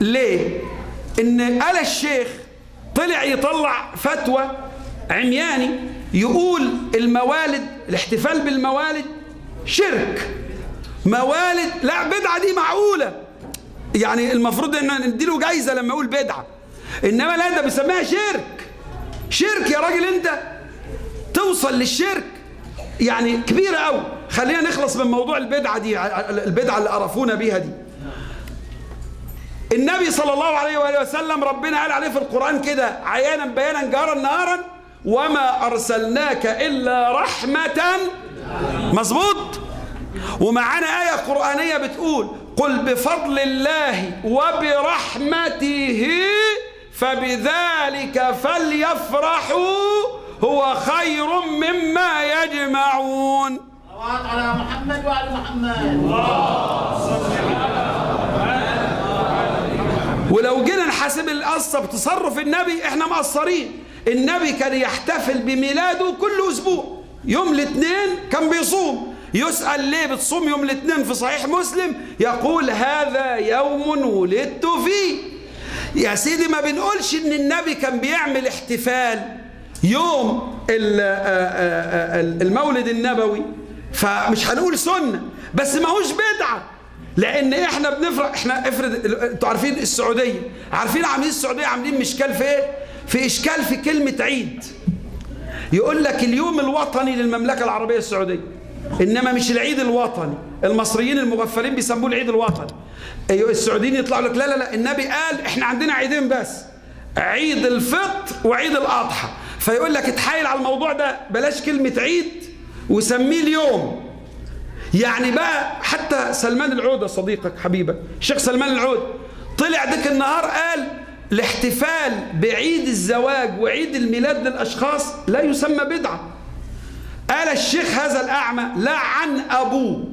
ليه؟ إن قال الشيخ طلع يطلع فتوى عمياني يقول الموالد الاحتفال بالموالد شرك. موالد لا بدعة دي معقولة. يعني المفروض إن نديله جايزة لما يقول بدعة. إنما لا ده بيسميها شرك. شرك يا راجل أنت. توصل للشرك. يعني كبيرة قوي خلينا نخلص من موضوع البدعة دي البدعة اللي قرفونا بيها دي. النبي صلى الله عليه وآله وسلم ربنا قال عليه في القرآن كده عيانا بيانا جارا نهارا وما أرسلناك إلا رحمة. مظبوط؟ ومعانا آية قرآنية بتقول قل بفضل الله وبرحمته فبذلك فليفرحوا هو خير مما يجمعون. صلوات على محمد وعلى محمد. ولو نحاسب القصة بتصرف النبي إحنا مقصرين. النبي كان يحتفل بميلاده كل أسبوع يوم الاثنين كان بيصوم. يسأل ليه بتصوم يوم الاثنين في صحيح مسلم؟ يقول هذا يوم ولدت فيه. يا سيدي ما بنقولش إن النبي كان بيعمل احتفال يوم آه، آه، آه، المولد النبوي. فمش هنقول سنة بس ما هوش بدعة. لأن إحنا بنفرح إحنا افرض أنتوا عارفين السعودية. عارفين عاملين السعودية عاملين مشكال في إيه؟ في اشكال في كلمة عيد. يقول لك اليوم الوطني للمملكة العربية السعودية. إنما مش العيد الوطني. المصريين المغفلين بيسموه العيد الوطني. أيوة السعوديين يطلعوا لك لا لا لا النبي قال إحنا عندنا عيدين بس. عيد الفطر وعيد الأضحى. فيقول لك اتحايل على الموضوع ده. بلاش كلمة عيد وسميه اليوم. يعني بقى حتى سلمان العودة صديقك حبيبك الشيخ سلمان العودة طلع ديك النهار قال الاحتفال بعيد الزواج وعيد الميلاد للأشخاص لا يسمى بدعة. قال الشيخ هذا الأعمى لعن أبوه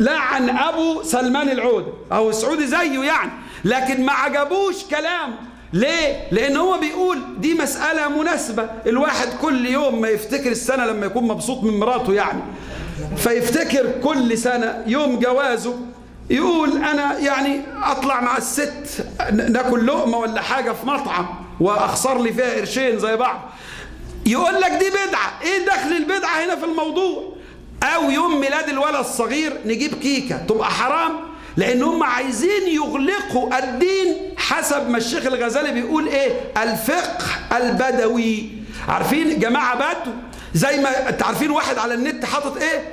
لعن أبو سلمان العودة أو سعودي زيه يعني لكن ما عجبوش كلامه ليه؟ لأن هو بيقول دي مسألة مناسبة الواحد كل يوم ما يفتكر السنة لما يكون مبسوط من مراته يعني. فيفتكر كل سنة يوم جوازه يقول أنا يعني أطلع مع الست ناكل لقمة ولا حاجة في مطعم وأخسر لي فيها قرشين زي بعض. يقول لك دي بدعة إيه دخل البدعة هنا في الموضوع؟ أو يوم ميلاد الولد الصغير نجيب كيكة تبقى حرام لأن هم عايزين يغلقوا الدين حسب ما الشيخ الغزالي بيقول إيه؟ الفقه البدوي. عارفين جماعة بدو؟ زي ما انت عارفين واحد على النت حاطط إيه؟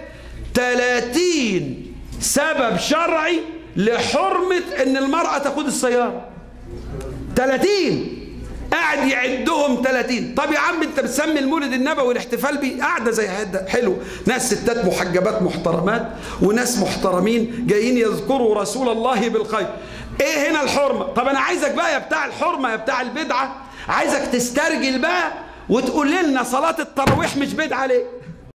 30 سبب شرعي لحرمة إن المرأة تقود السيارة. 30 قاعد يعدهم 30 طب يا عم انت بتسمي المولد النبوي الاحتفال بيه؟ قاعدة زي هدا حلو. ناس ستات محجبات محترمات وناس محترمين جايين يذكروا رسول الله بالخير. إيه هنا الحرمة؟ طب أنا عايزك بقى يا بتاع الحرمة يا بتاع البدعة عايزك تسترجل بقى وتقول لنا صلاة التراويح مش بدعة ليه؟